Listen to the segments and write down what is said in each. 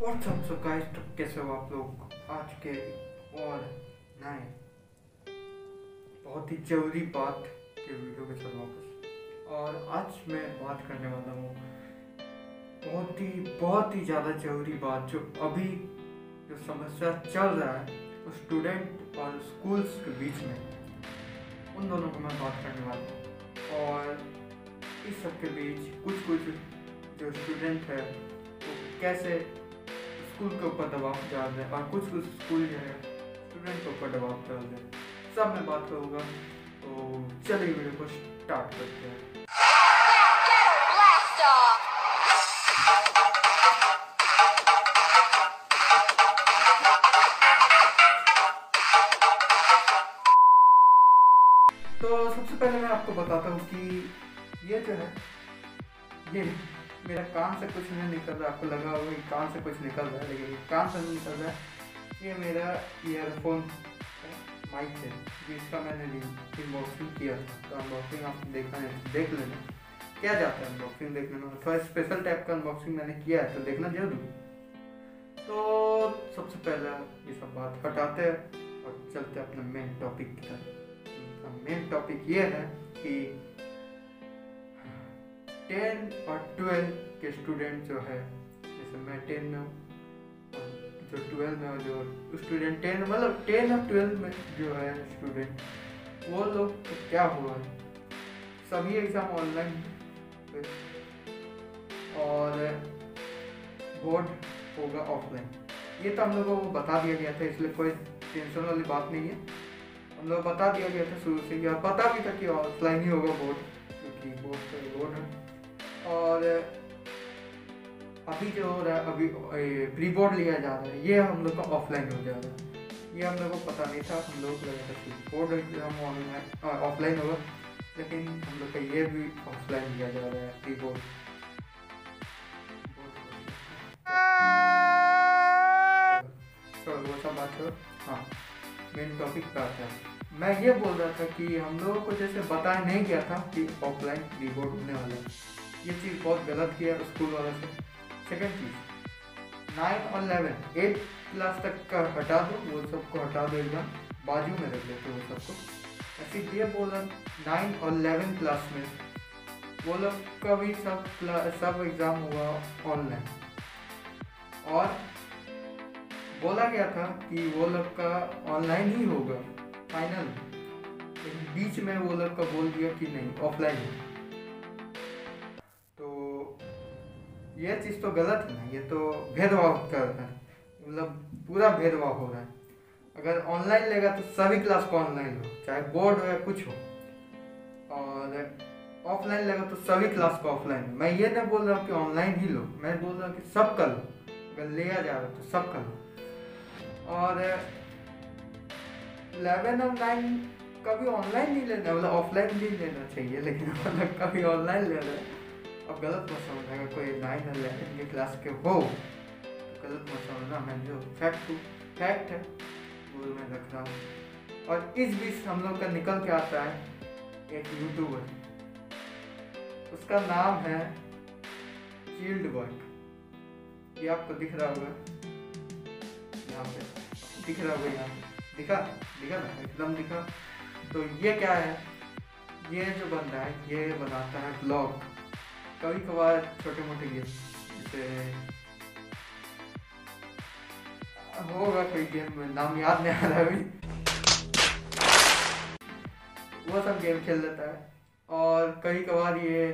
WhatsApp so guys तो कैसे हो आप लोग? आज के और नए, बहुत ही ज़रूरी बात के वीडियो के साथ वापस। और आज मैं बात करने वाला हूँ बहुत ही बहुत ही ज़्यादा ज़रूरी बात जो अभी जो समस्या चल रहा है वो स्टूडेंट और स्कूल्स के बीच में। उन दोनों को मैं बात करने वाला हूँ। और इस सब के बीच कुछ कुछ जो स्टूडेंट है, वो कैसे स्कूल के ऊपर दबाव डाल रहे और कुछ कुछ स्कूल जो है। स्टूडेंट के ऊपर दबाव डाल हैं। सब मैं बात करूँगा तो चलिए वीडियो को स्टार्ट करते हैं। तो सबसे पहले मैं आपको बताता हूँ कि ये जो है, ये मेरा कान से कुछ नहीं निकल रहा, आपको लगा होगा कि कान से कुछ निकल रहा है, लेकिन कान से नहीं निकल रहा है। ये मेरा ईयरफोन माइक है, जिसका मैंने अनबॉक्सिंग किया था। तो अनबॉक्सिंग आप देखा देख लेना। क्या जाता है अनबॉक्सिंग देखने में? थोड़ा स्पेशल टाइप का अनबॉक्सिंग मैंने किया है तो देखना ज़रूर। तो सबसे पहला ये सब बात हटाते हैं और चलते अपने मेन टॉपिक की तरफ़। मेन टॉपिक ये है कि टेन और ट्वेल्व के स्टूडेंट जो है, जैसे मैं टेन में हूँ जो ट्वेल्व में जो स्टूडेंट टेन मतलब टेन और ट्वेल्व में जो है स्टूडेंट, वो लोग तो क्या हुआ? है सभी एग्ज़ाम ऑनलाइन और बोर्ड होगा ऑफलाइन ये तो हम लोगों को बता दिया गया था, इसलिए कोई टेंशन वाली बात नहीं है। हम लोग बता दिया गया था शुरू से या पता भी था कि ऑफलाइन ही होगा बोर्ड क्योंकि बोर्ड तो बोर्ड है। और अभी जो हो रहा है, अभी प्री बोर्ड लिया जा रहा है। ये हम लोग का ऑफलाइन हो जा रहा है ये हम लोग को पता नहीं था, हम लोग था बोर्ड एग्ज़ाम ऑनलाइन ऑफलाइन होगा लेकिन हम लोग का ये भी ऑफलाइन लिया जा रहा है प्री बोर्ड वो सब बात हाँ मेन टॉपिक आता है मैं ये बोल रहा था कि हम लोगों को जैसे बताया नहीं गया था कि ऑफलाइन रीबोर्ड होने वाला है। ये चीज़ बहुत गलत किया स्कूल वालों से। सेकेंड चीज़ नाइन और इलेवन एट क्लास तक का हटा दो, वो सबको हटा दो एकदम बाजू में रख लेते वो सबको। ऐसे ये बोल रहा नाइन और इलेवन क्लास में। वो लोग का भी सब सब एग्ज़ाम हुआ ऑनलाइन और बोला गया था कि वो लोग का ऑनलाइन ही होगा फाइनल बीच में वो लोग का बोल दिया कि नहीं ऑफलाइन तो ये चीज़ तो गलत है ना, ये तो भेदभाव कर रहा है। मतलब पूरा भेदभाव हो रहा है। अगर ऑनलाइन लेगा तो सभी क्लास को ऑनलाइन हो चाहे बोर्ड हो या कुछ हो। और ऑफलाइन लेगा तो सभी क्लास को ऑफलाइन मैं ये नहीं बोल रहा हूँ कि ऑनलाइन ही लो, मैं बोल रहा हूँ कि सब कर लो। अगर लिया जा रहा तो सब कर लो। और इलेवन और नाइन कभी ऑनलाइन नहीं लेना मतलब ऑफलाइन भी लेना चाहिए, लेकिन मतलब कभी ऑनलाइन ले रहे अब गलत मत समझना कोई नाइन और इलेवन की क्लास के हो तो गलत मत समझना, मैं जो फैक्ट फैक्ट है, वो मैं रख रहा हूँ। और इस बीच हम लोग का निकल के आता है एक यूट्यूबर उसका नाम है चील्ड बॉय ये आपको दिख रहा होगा। यहाँ पे। दिख रहा होगा यहाँ दिखा दिखा ना, एकदम दिखा। तो ये क्या है? ये जो बंदा है, ये बनाता है ब्लॉग कभी कभार छोटे मोटे गेम जैसे, होगा कोई गेम नाम याद नहीं आ रहा अभी। वो सब गेम खेल लेता है। और कभी कभार ये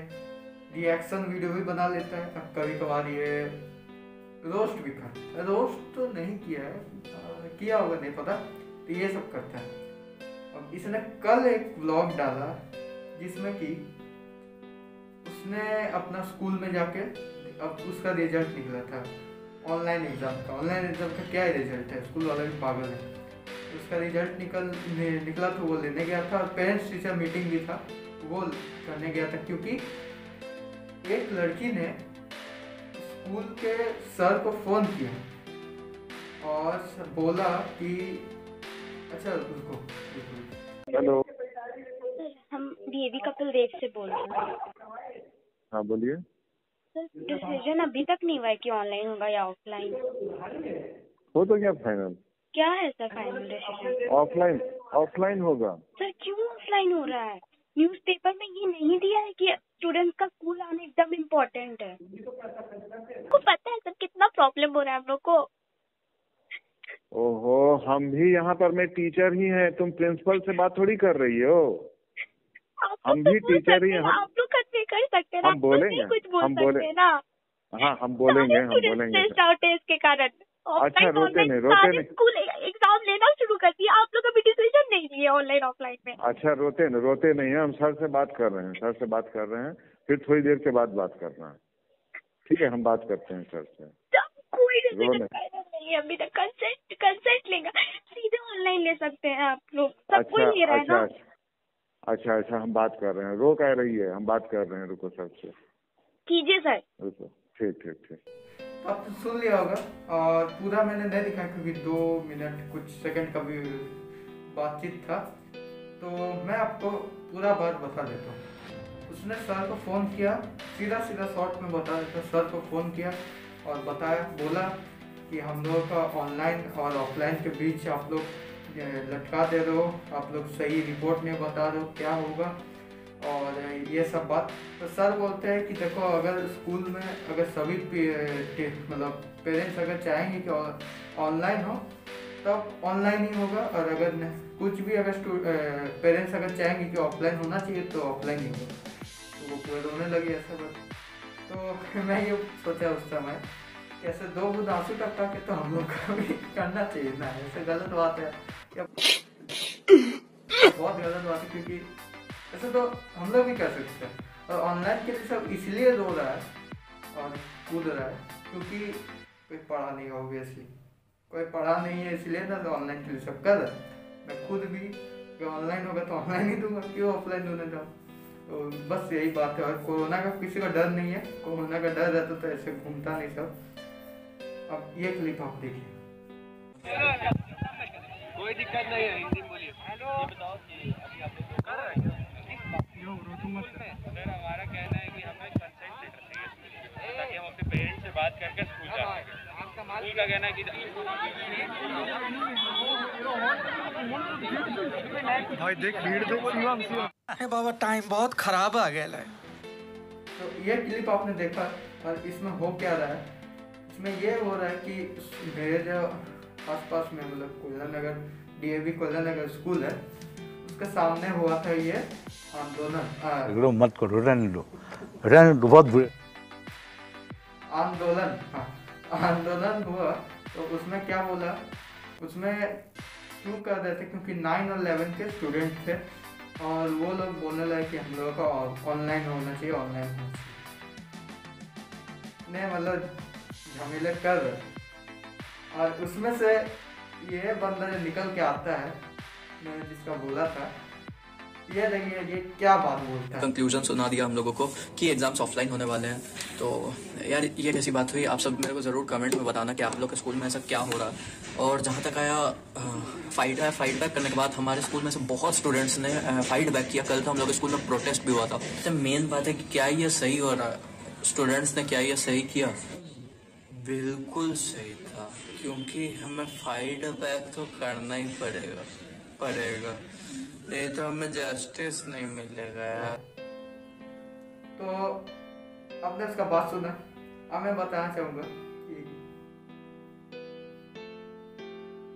रिएक्शन वीडियो भी बना लेता है। कभी कभार ये रोस्ट भी करता रोस्ट तो नहीं किया है किया होगा, नहीं पता तो ये सब करता है। अब इसने कल एक व्लॉग डाला, जिसमें कि उसने अपना स्कूल में जाके अब उसका रिज़ल्ट निकला था। ऑनलाइन एग्ज़ाम का। ऑनलाइन एग्ज़ाम का क्या रिज़ल्ट है? स्कूल वाले भी पागल है। उसका रिज़ल्ट निकल निकला तो वो लेने गया था और पेरेंट्स टीचर मीटिंग भी था। वो करने गया था क्योंकि एक लड़की ने स्कूल के सर को फ़ोन किया और बोला कि अच्छा उसको हेलो। हम डीएवी कपिल देव से बोल रहे हैं। हाँ बोलिए। डिसीज़न अभी तक नहीं हुआ है कि ऑनलाइन होगा या ऑफलाइन हो तो क्या फाइनल क्या है sir final decision offline offline होगा। सर क्यों ऑफलाइन हो रहा है? न्यूज़पेपर में ये नहीं दिया है कि स्टूडेंट्स का स्कूल आना एकदम इम्पोर्टेंट है। आपको पता है सर कितना प्रॉब्लम हो रहा है हम लोग को? ओहो हम भी यहाँ पर मैं टीचर ही हैं तुम प्रिंसिपल से बात थोड़ी कर रही हो। हम भी तो टीचर ही हैं, हैं, हम- बोलेंगे, कुछ बोल हम बोले- ना। हाँ हम बोलेंगे हम बोलेंगे। है इसके कारण। अच्छा, रोते नहीं, रोते नहीं। स्कूल एग्ज़ाम लेना शुरू कर दिया आप लोग अभी डिसीज़न नहीं लिए ऑनलाइन ऑफलाइन में। अच्छा रोते नहीं रोते नहीं है। हम सर से बात कर रहे हैं सर से बात कर रहे हैं। फिर थोड़ी देर के बाद बात कर रहे हैं। ठीक है हम बात करते हैं सर से। कोई डिसीज़न नहीं। अभी तक कंसेंट कंसेंट लेगा। सीधे ऑनलाइन ले सकते हैं आप लोग। सब कोई अच्छा ले रहा है ना अच्छा अच्छा हम बात कर रहे हैं। रो कह रही है हम बात कर रहे हैं। रुको सर से। कीजिए सर। रुको। ठीक ठीक ठीक। तो आपने सुन लिया होगा और पूरा मैंने नहीं दिखा क्योंकि दो मिनट कुछ सेकंड का भी बातचीत था। तो मैं आपको पूरा बात बता देता हूँ। उसने सर को फ़ोन किया सीधा सीधा शॉर्ट में बता देता सर को फ़ोन किया और बताया बोला कि हम लोगों का ऑनलाइन और ऑफलाइन के बीच आप लोग लटका दे हो आप लोग सही रिपोर्ट में बता हो क्या होगा। और ये सब बात तो सर बोलते हैं कि देखो, अगर स्कूल में अगर सभी मतलब पेरेंट्स अगर चाहेंगे कि ऑनलाइन हो, तब ऑनलाइन ही होगा। और अगर कुछ भी अगर पेरेंट्स अगर चाहेंगे कि ऑफलाइन होना चाहिए तो ऑफलाइन ही होगा। तो वो पूरे रोने लगे ऐसा बस तो मैं ये सोचा उस समय ऐसे दो बूंद आँसू टपका के तो हम लोग का भी करना चाहिए ना, ऐसे गलत बात है। बहुत गलत बात है क्योंकि ऐसे तो हम लोग भी कर सकते हैं। और ऑनलाइन के लिए सब इसलिए रो रहा है और कूद रहा है क्योंकि कोई पढ़ा नहीं है ऑब्वियसली कोई पढ़ा नहीं है इसलिए ना तो ऑनलाइन के लिए सब कर रहा है। मैं खुद भी ऑनलाइन होगा तो ऑनलाइन ही दूँगा, क्यों ऑफलाइन दूँगा जाऊँ? तो बस यही बात है। और कोरोना का किसी का डर नहीं है। कोरोना का डर रहता तो ऐसे घूमता नहीं सब। अब ये क्लिप आप देखिए। कोई दिक्कत नहीं है हिंदी बोलिए। ये बताओ कि अभी आप लोग कर रहे हैं? सर हमारा कहना है कि हमें कंसेंट लेटर चाहिए ताकि हम अपने पेरेंट्स से बात करके स्कूल जा सकें। स्कूल का कहना है कि अरे बाबा टाइम बहुत खराब आ गया है। तो ये क्लिप आपने देखा और इसमें हो क्या रहा है? इसमें ये हो रहा है कि मेरे जो आसपास में मतलब कोयला नगर डीएवी कोयला नगर स्कूल है। उसके सामने हुआ था ये आंदोलन रो मत करो रहने दो। रहने दो बहुत बुरे आंदोलन हाँ आंदोलन हुआ तो उसमें क्या बोला? उसमें क्यों कर रहे थे? क्योंकि नाइन और इलेवन के स्टूडेंट थे और वो लोग बोलने लगे कि हम लोगों का ऑनलाइन होना चाहिए ऑनलाइन होना चाहिए। ने मतलब झमेले कर रहे और उसमें से ये बंदा जो निकल के आता है, मैंने जिसका बोला था। ये देखिए, ये क्या बात बोलता है। कंक्लूजन सुना दिया हम लोगों को कि एग्ज़ाम्स ऑफलाइन होने वाले हैं। तो यार, ये कैसी बात हुई, आप सब मेरे को ज़रूर कमेंट में बताना कि आप लोग के स्कूल में ऐसा क्या हो रहा है। और जहाँ तक आया फाइट है फाइट बैक करने के बाद हमारे स्कूल में से बहुत स्टूडेंट्स ने फाइट बैक किया। कल तो हम लोग के स्कूल में प्रोटेस्ट भी हुआ था। तो मेन बात है कि क्या ये सही हो रहा स्टूडेंट्स ने क्या ये सही किया? बिल्कुल सही था, क्योंकि हमें फाइट बैक तो करना ही पड़ेगा पड़ेगा। नहीं तो हमें जस्टिस नहीं मिलेगा यार। तो आपने उसका बात सुना। अब मैं बताना चाहूँगा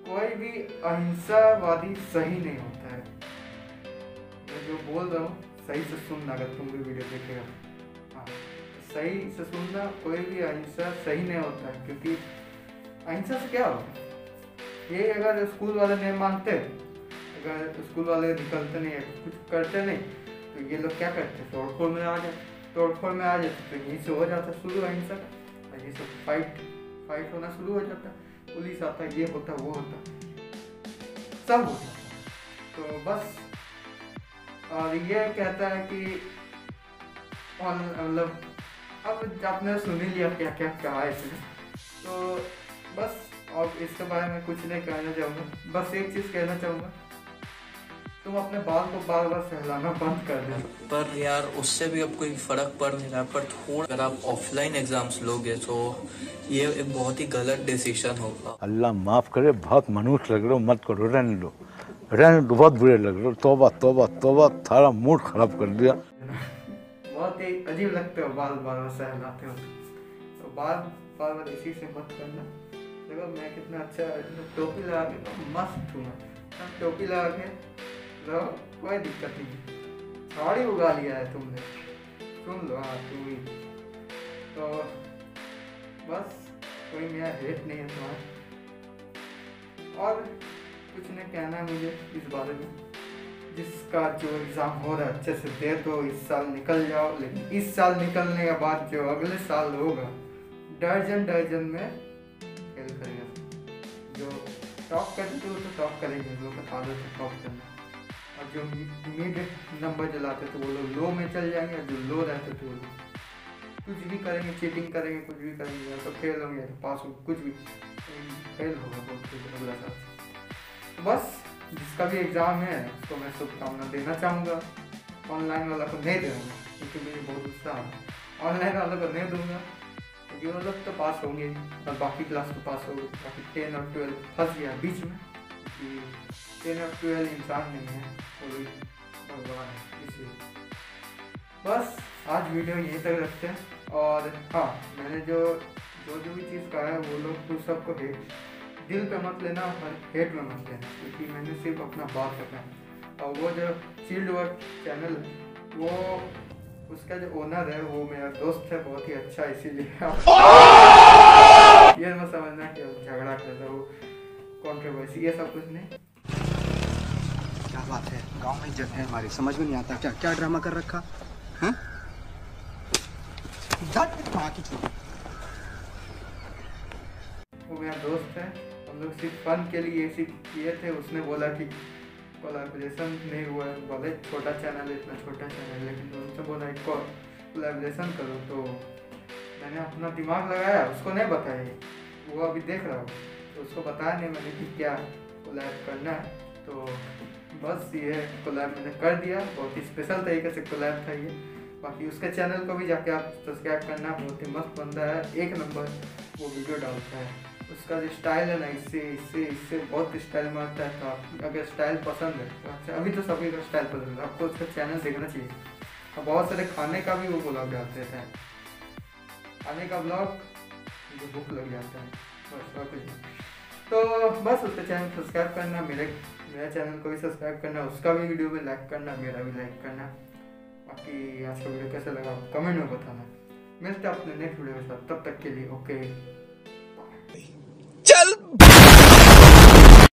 कोई भी अहिंसावादी सही नहीं होता है। मैं जो बोल रहा हूँ, सही से सुनना, अगर तुम भी वीडियो देखेगा हाँ। सही से सुनना कोई भी अहिंसा सही नहीं होता है, क्योंकि अहिंसा से क्या होगा? ये अगर स्कूल वाले नहीं मानते, अगर स्कूल वाले निकलते नहीं है कुछ करते नहीं तो ये लोग क्या करते? तोड़फोड़ में आ जाए तोड़फोड़ में आ जाते तो यहीं से हो जाता शुरू अहिंसा का, और ये सब फाइट फाइट होना शुरू हो जाता, पुलिस आता, ये होता, वो होता, सब हो जाता तो बस, और ये कहता है कि मतलब अब आपने सुन ही लिया क्या क्या कहा है इसने। तो बस और इसके बारे में कुछ नहीं कहना चाहूँगा। बस एक चीज़ कहना चाहूँगा। तुम अपने बाल को बार बार सहलाना बंद कर दो। पर यार उससे भी अब कोई फ़र्क पड़ नहीं रहा। पर थोड़ा अगर आप ऑफलाइन एग्ज़ाम्स लोगे तो ये एक बहुत ही गलत डिसीज़न होगा। अल्लाह माफ़ करे बहुत मनुष्य लग रहे हो। मत करो रहने लो रहने दो बहुत बुरे लग रहे हो। तोबा तोबा तोबा थारा मूड खराब कर दिया। बहुत ही अजीब लगते हो बाल बार बार सहलाते हो। तो बाल बार बार इसी से मत करना। देखो, मैं कितना अच्छा टोपी लगा के मस्त हूँ। मैं टोपी लगा के रहो, कोई दिक्कत नहीं। साड़ी उगा लिया है तुमने। सुन लो हाँ तुम ही। तो बस, कोई मेरा हेट नहीं है तुम्हारा। और कुछ नहीं कहना है मुझे इस बारे में। जिसका जो एग्ज़ाम हो रहा है, अच्छे से दे दो, इस साल निकल जाओ। लेकिन इस साल निकलने के बाद जो अगले साल होगा दर्जन दर्जन में फेल करेगा। जो टॉप करते हो तो टॉप करेंगे। जो बता दो तो टॉप करना। और जो मिड नंबर जलाते थे वो लोग लो में चल जाएँगे, और जो लो रहते थे वो लोग कुछ भी करेंगे चीटिंग करेंगे, कुछ भी करेंगे, या तो फेल होंगे, या तो पास हो कुछ भी। फेल होगा कुछ अगला साल। तो बस जिसका भी एग्ज़ाम है, उसको मैं शुभकामना देना चाहूँगा। ऑनलाइन वाला को नहीं दूँगा, क्योंकि मुझे बहुत उत्साह है। ऑनलाइन वाला को नहीं दूँगा, क्योंकि वो लोग तो पास होंगे और बाकी क्लास तो पास होंगे बाकी टेन और ट्वेल्व फंस गया बीच में क्योंकि टेन और ट्वेल्व इंसान नहीं है वो भगवान है, इसलिए। बस, आज वीडियो यहीं तक रखते हैं। और हाँ मैंने जो जो जो भी चीज़ कहा है, वो लोग तो सबको हेट दिल पे मत लेना और हेट में मत लेना क्योंकि मैंने सिर्फ़ अपना बात रखा है। और वो जो फ़ील्ड वर्क चैनल है वो उसका जो ओनर है वो मेरा दोस्त है बहुत ही अच्छा इसीलिए ये मत समझना कि झगड़ा कर रहा वो कंट्रोवर्सी ये सब कुछ नहीं। क्या बात है? गाँव में जगह है हमारी समझ में नहीं आता क्या क्या ड्रामा कर रखा? हैं? चोट वो मेरा दोस्त है हम लोग सिर्फ़ फन के लिए सिर्फ़ किए थे, उसने बोला कि कोलाब्रेशन नहीं हुआ है बोले छोटा चैनल है, इतना छोटा चैनल है, लेकिन उनसे बोला, एक कोलैबोरेशन करो। तो मैंने अपना दिमाग लगाया, उसको नहीं बताया। वो अभी देख रहा हूँ तो उसको बताया नहीं मैंने कि क्या कोलैब करना है। तो बस ये कोलैब मैंने कर दिया, बहुत ही स्पेशल तरीके से कोलैब था ये। बाकी उसके चैनल को भी जाके आप सब्सक्राइब करना, बहुत ही मस्त बंदा है, एक नंबर वो वीडियो डालता है। उसका जो स्टाइल है ना, इससे इससे इससे बहुत स्टाइल मारता है तो अगर स्टाइल पसंद है तो आपसे, अभी तो सभी का स्टाइल पसंद है। आपको उसका चैनल देखना चाहिए। और बहुत सारे खाने का भी वो ब्लॉग डालते हैं। खाने का ब्लॉग जो भूख लग जाता है। बस तो बस उसका चैनल सब्सक्राइब करना, मेरे, मेरा चैनल को भी सब्सक्राइब करना, उसका भी वीडियो भी लाइक करना, मेरा भी लाइक करना। बाकी आज का वीडियो कैसा लगा कमेंट में बताना। मिलते हैं अपने नेक्स्ट वीडियो के साथ। तब तक के लिए ओके